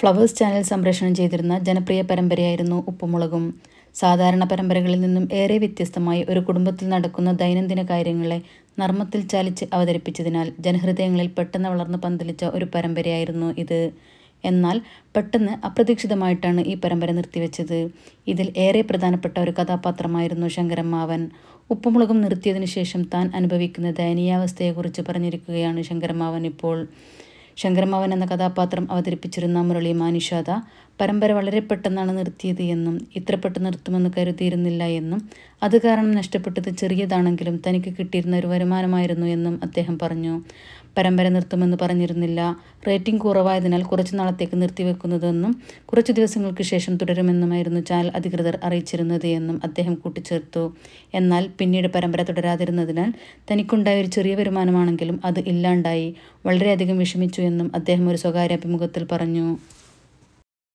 Flowers channel സംപ്രേഷണം ചെയ്തിരുന്ന ജനപ്രിയ പരമ്പരയായിരുന്നു ഉപ്പുമുളകും. സാധാരണ പരമ്പരകളിൽ നിന്നും ഏറെ വ്യത്യസ്തമായി ഒരു കുടുംബത്തിൽ നടക്കുന്ന ദൈനംദിന കാര്യങ്ങളെ നർമ്മത്തിൽ ചാലിച്ച് അവതരിപ്പിച്ചതിനാൽ ജനഹൃദയങ്ങളിൽ പെട്ടെന്ന് വളർന്ന് പന്തലിച്ച ഒരു പരമ്പരയായിരുന്നു ഇത്. എന്നാൽ പെട്ടെന്ന് അപ്രതീക്ഷിതമായിട്ടാണ് ഈ പരമ്പര നിർത്തിവെച്ചത്. ഇതിൽ ഏറെ പ്രധാനപ്പെട്ട ഒരു കഥാപാത്രമായിരുന്നു ശങ്കരമ്മാവൻ. ഉപ്പുമുളകും നിർത്തിയതിനു ശേഷം താൻ അനുഭവിക്കുന്ന ദയനീയാവസ്ഥയെക്കുറിച്ച് പറഞ്ഞിരിക്കുകയാണ് ശങ്കരമാവൻ ഇപ്പോൾ. ശങ്കരമാവൻ എന്ന കഥാപാത്രം അവതരിപ്പിച്ചിരുന്ന മുരളി മാനിഷാദ പരമ്പര വളരെ പെട്ടെന്നാണ് നിർത്തിയത് എന്നും ഇത്ര പെട്ടെന്ന് നിർത്തുമെന്ന് കരുതിയിരുന്നില്ല എന്നും അത് കാരണം നഷ്ടപ്പെട്ടത് ചെറിയതാണെങ്കിലും തനിക്ക് കിട്ടിയിരുന്ന ഒരു വരുമാനമായിരുന്നു എന്നും അദ്ദേഹം പറഞ്ഞു. പരമ്പര നിർത്തുമെന്ന് പറഞ്ഞിരുന്നില്ല. റേറ്റിംഗ് കുറവായതിനാൽ കുറച്ചു നാളത്തേക്ക് നിർത്തിവെക്കുന്നതെന്നും കുറച്ചു ദിവസങ്ങൾക്ക് ശേഷം തുടരുമെന്നുമായിരുന്നു ചാനൽ അധികൃതർ അറിയിച്ചിരുന്നത് എന്നും അദ്ദേഹം കൂട്ടിച്ചേർത്തു. എന്നാൽ പിന്നീട് പരമ്പര തുടരാതിരുന്നതിനാൽ തനിക്കുണ്ടായ ഒരു ചെറിയ വരുമാനമാണെങ്കിലും അത് ഇല്ലാണ്ടായി. വളരെയധികം വിഷമിച്ചു എന്നും അദ്ദേഹം ഒരു സ്വകാര്യ അഭിമുഖത്തിൽ പറഞ്ഞു.